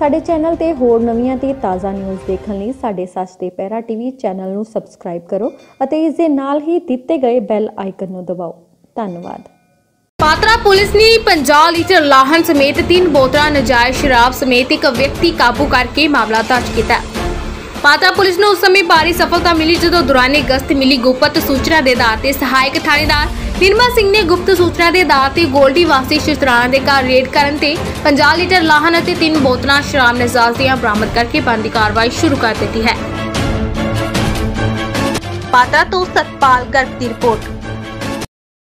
ਸਾਡੇ ਚੈਨਲ ਤੇ ਹੋਰ ਨਵੀਆਂ ਤੇ ਤਾਜ਼ਾ ਨਿਊਜ਼ ਦੇਖਣ ਲਈ ਸਾਡੇ ਸੱਚ ਦੇ ਪਹਿਰਾ ਟੀਵੀ ਚੈਨਲ ਨੂੰ ਸਬਸਕ੍ਰਾਈਬ ਕਰੋ ਅਤੇ ਇਸ ਦੇ ਨਾਲ ਹੀ ਦਿੱਤੇ ਗਏ ਬੈਲ ਆਈਕਨ ਨੂੰ ਦਬਾਓ। ਧੰਨਵਾਦ। ਪਾਤਰਾ ਪੁਲਿਸ ਨੇ 50 ਲੀਟਰ ਲਾਹਨ ਸਮੇਤ ਤਿੰਨ ਬੋਤਲਾਂ ਨਜਾਇਜ਼ ਸ਼ਰਾਬ ਸਮੇਤ ਇੱਕ ਵਿਅਕਤੀ ਕਾਬੂ ਕਰਕੇ ਮਾਮਲਾ ਦਰਜ ਕੀਤਾ। ਹੈ। ਪੁਲਿਸ ਨੂੰ ਉਸ ਸਮੇਂ ਭਾਰੀ ਸਫਲਤਾ ਮਿਲੀ ਜਦੋਂ ਦੌਰਾਨੇ ਗਸ਼ਤ ਮਿਲੀ ਗੁਪਤ ਸੂਚਨਾ ਦੇ ਆਧਾਰ ਤੇ ਸਹਾਇਕ ਥਾਣੇਦਾਰ ਨਿਰਮਲ ਸਿੰਘ ਨੇ ਗੁਪਤ ਸੂਚਨਾ ਦੇ ਆਧਾਰ ਤੇ ਗੋਲਡੀ ਵਾਸੀ ਸ਼ਿਸ਼ਤਰਾਣਾ ਦੇ ਘਰ ਰੇਡ ਕਰਨ ਤੇ 50 ਲੀਟਰ ਲਾਹਨ ਅਤੇ ਤਿੰਨ ਬੋਤਲਾਂ ਸ਼ਰਾਬ ਨਜ਼ਾਜ ਦੀਆਂ ਬਰਾਮਦ ਕਰਕੇ ਬੰਦੀ ਕਾਰਵਾਈ ਸ਼ੁਰੂ ਕਰ ਦਿੱਤੀ ਹੈ ਪਾਤਰਾ ਤੋਂ ਸਤਪਾਲ ਗਰਗ ਦੀ ਰਿਪੋਰਟ